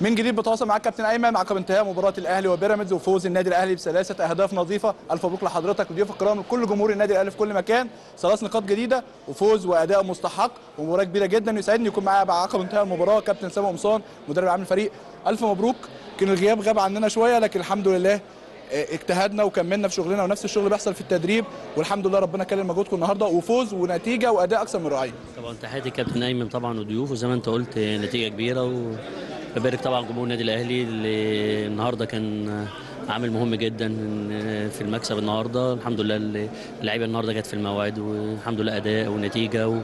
من جديد بتواصل معاك كابتن أيمن عقب انتهاء مباراة الأهلي وبيراميدز وفوز النادي الأهلي بثلاثه أهداف نظيفة. ألف مبروك لحضرتك وضيوف الكرام لكل جمهور النادي الأهلي في كل مكان. ثلاث نقاط جديدة وفوز وأداء مستحق ومباراة كبيرة جدا. يسعدني يكون معايا عقب انتهاء المباراة كابتن سامي قمصان مدرب عام الفريق. ألف مبروك. كان الغياب غاب عننا شوية لكن الحمد لله اجتهدنا وكملنا في شغلنا ونفس الشغل بيحصل في التدريب. والحمد لله ربنا كلم مجهودكم النهارده وفوز ونتيجة وأداء أكثر من رائع طبعا تحياتي كابتن أيمن طبعا وضيوفه زي ما أنت قلت نتيجة كبيرة وببارك طبعا جمهور النادي الأهلي اللي النهارده كان عامل مهم جدا في المكسب النهارده. الحمد لله اللعيبة النهارده جت في المواعيد والحمد لله أداء ونتيجة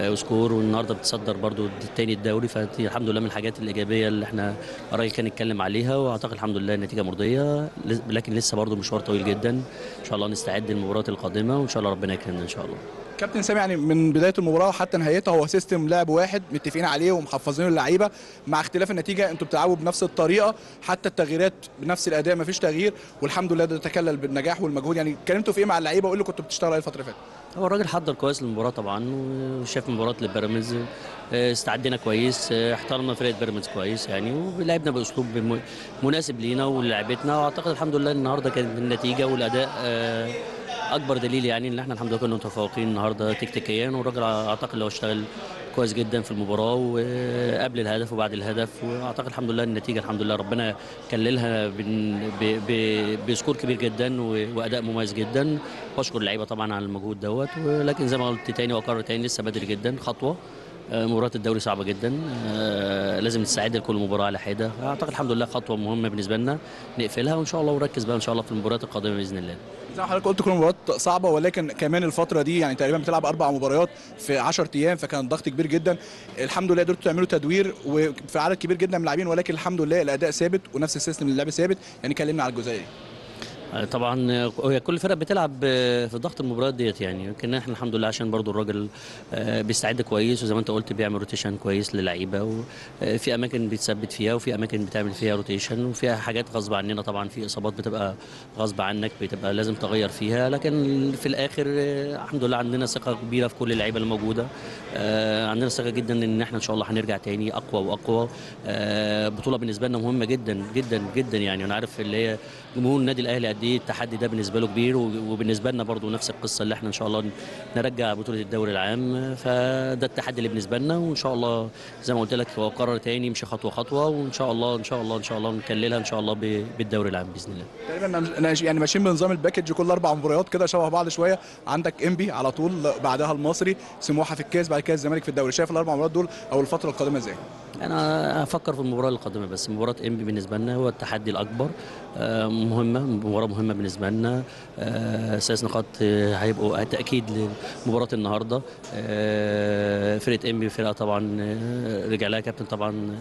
وسكور. والنهاردة بتصدر برضو الثاني الدوري فالحمد لله من الحاجات الإيجابية اللي إحنا الراجل كان يتكلم عليها. وأعتقد الحمد لله النتيجة مرضية لكن لسه برضو مشوار طويل جدا. إن شاء الله نستعد للمباريات القادمة وإن شاء الله ربنا يكرمنا إن شاء الله. كابتن سامي يعني من بداية المباراة حتى نهايتها هو سيستم لعب واحد متفقين عليه ومحفظين اللعيبة. مع اختلاف النتيجة أنتوا بتلعبوا بنفس الطريقة حتى التغييرات بنفس الأداء مفيش تغيير والحمد لله ده تكلل بالنجاح والمجهود. يعني اتكلمتوا في إيه مع اللعيبة وايه اللي كنتوا بتشتغلوا عليه الفترة اللي فاتت؟ هو الراجل حضر كويس للمباراة طبعا وشاف مباراة لبيراميدز استعدينا كويس احترمنا فرقه بيراميدز كويس يعني ولعبنا بأسلوب مناسب لينا ولعبتنا وأعتقد الحمد لله النهارده كانت النتيجة والأداء أكبر دليل يعني إن إحنا الحمد لله كنا متفوقين النهارده تكتيكيا. والراجل أعتقد لو اشتغل كويس جدا في المباراة وقبل الهدف وبعد الهدف وأعتقد الحمد لله النتيجة الحمد لله ربنا كللها بسكور كبير جدا وأداء مميز جدا. بشكر اللعيبة طبعا على المجهود دوت ولكن زي ما قلت تاني وأكرر تاني لسه بدري جدا خطوة. مباراة الدوري صعبة جدا. لازم نستعد لكل مباراة على حدة. أعتقد الحمد لله خطوة مهمة بالنسبة لنا نقفلها وإن شاء الله ونركز بقى إن شاء الله في المباريات القادمة بإذن الله. زي ما حضرتك قلت كل مباراه صعبة ولكن كمان الفترة دي يعني تقريبا بتلعب أربع مباريات في 10 أيام فكان ضغط كبير جدا. الحمد لله قدرتوا تعملوا تدوير وفي عدد كبير جدا من اللاعبين ولكن الحمد لله الأداء ثابت ونفس ال system اللعب ثابت. يعني كلمنا على الجزئية. طبعا هي كل فرقه بتلعب في ضغط المباريات ديت يعني. يمكن إحنا الحمد لله عشان برضو الراجل بيستعد كويس وزي ما أنت قلت بيعمل rotation كويس للعيبة وفي أماكن بيتثبت فيها وفي أماكن بتعمل فيها روتيشن وفيها حاجات غصب عننا طبعا في إصابات بتبقى غصب عنك بتبقى لازم تغير فيها. لكن في الآخر الحمد لله عندنا ثقة كبيرة في كل اللعيبة الموجودة. عندنا ثقة جدا إن إحنا إن شاء الله هنرجع تاني أقوى وأقوى. بطولة بالنسبة لنا مهمة جدا جدا جدا يعني. أنا عارف اللي هي جمهور النادي الأهلي قد إيه التحدي ده بالنسبة له كبير وبالنسبة لنا برضو نفس القصة اللي إحنا إن شاء الله نرجع بطولة الدوري العام. فده التحدي اللي بالنسبة لنا وإن شاء الله زي ما قلت لك هو قرار تاني يمشي خطوة خطوة وإن شاء الله إن شاء الله إن شاء الله نكللها إن شاء الله بالدوري العام بإذن الله. تقريبا يعني ماشيين بنظام الباكج كل أربع مباريات كده شبه بعض شوية. عندك إنبي على طول بعدها المصري سموحة في الكاس بعد كده الزمالك في الدوري. شايف الأربع مباريات دول أو الفترة القادمة إزاي؟ أنا أفكر في المباراة القادمة بس مباراة إنبي بالنسبة لنا هو التحدي الأكبر. مهمة مباراة مهمة بالنسبة لنا. ثلاث نقاط هيبقوا تأكيد لمباراة النهارده. فرقه إنبي فرقة طبعا رجع لها كابتن طبعا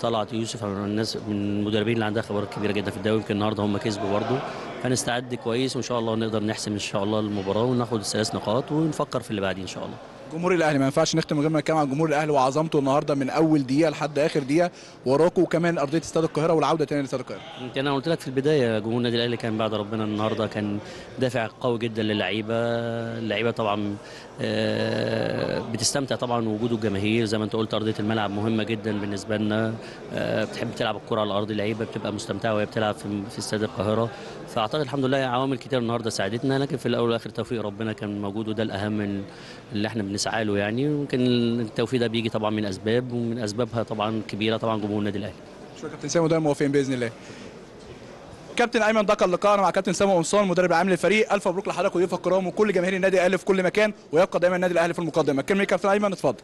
طلعت يوسف من الناس من المدربين اللي عندها خبرات كبيرة جدا في الدوري. يمكن النهارده هم كسبوا برضه. فنستعد كويس وإن شاء الله نقدر نحسم إن شاء الله المباراة وناخد الثلاث نقاط ونفكر في اللي بعديه إن شاء الله. جمهور الأهلي ما ينفعش نختم غير ما نتكلم عن جمهور الأهلي وعظمته النهارده من أول دقيقة لحد آخر دقيقة وراكم وكمان أرضية استاد القاهرة والعودة تاني لأستاد القاهرة. يمكن أنا قلت لك في البداية جمهور النادي الأهلي كان بعد ربنا النهارده كان دافع قوي جدا للعيبة، اللعيبة طبعا بتستمتع طبعا وجود الجماهير زي ما انت قلت أرضية الملعب مهمة جدا بالنسبة لنا بتحب تلعب الكرة على الأرض اللعيبة بتبقى مستمتعة وهي بتلعب في استاد القاهرة فأعتقد الحمد لله عوامل كتير النهارده ساعدتنا لكن في الأول والآخر توفيق ربنا كان موجود وده الأهم اللي إحنا بنسعى له يعني يمكن التوفيق ده بيجي طبعا من أسباب ومن أسبابها طبعا كبيرة طبعا جمهور النادي الأهلي. شكرا كابتن سامي ودايما موافقين بإذن الله. كابتن ايمن ده كان لقاءنا مع كابتن سامي قمصان مدرب العام للفريق. ألف مبروك لحضرتك وضيوف الكرام وكل جماهير النادي الاهلي في كل مكان ويبقى دايما النادي الأهلي في المقدمة. كلمة كابتن ايمن اتفضل.